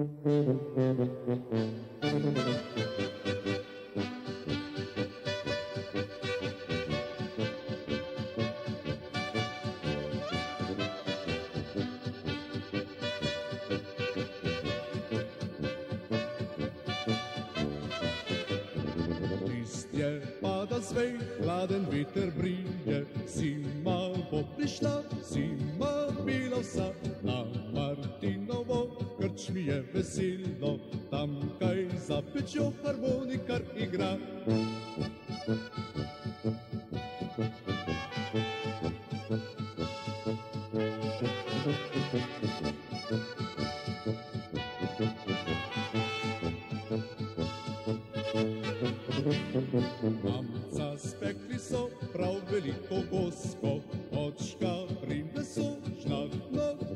Listje pada zvej, hladen veter brije, zima bo prišla, zima bila vsa. Na krčmi je veselo, tam kaj za pečjo harmonikar igra. Mamca spekli so prav veliko gosko, očka prineso žnatno kapljico,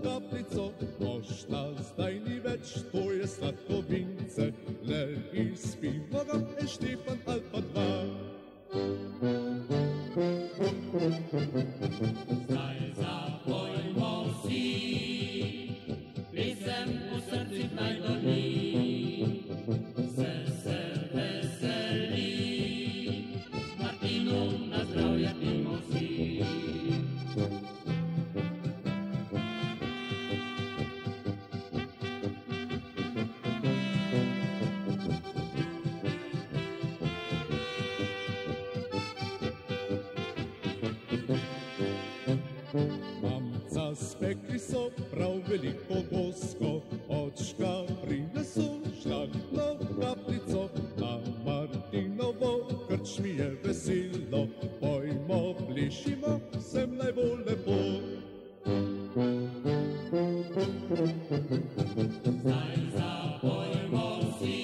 Pincerle i śpiwora Esztypan Alpa 2. Mamca spekli so prav veliko gosko, očka prineso žnatno kapljico, na Martinovo. Krčmi je veselo, pojmo, plišimo, sem najbolj lepo. Zdaj zapojmo vsi,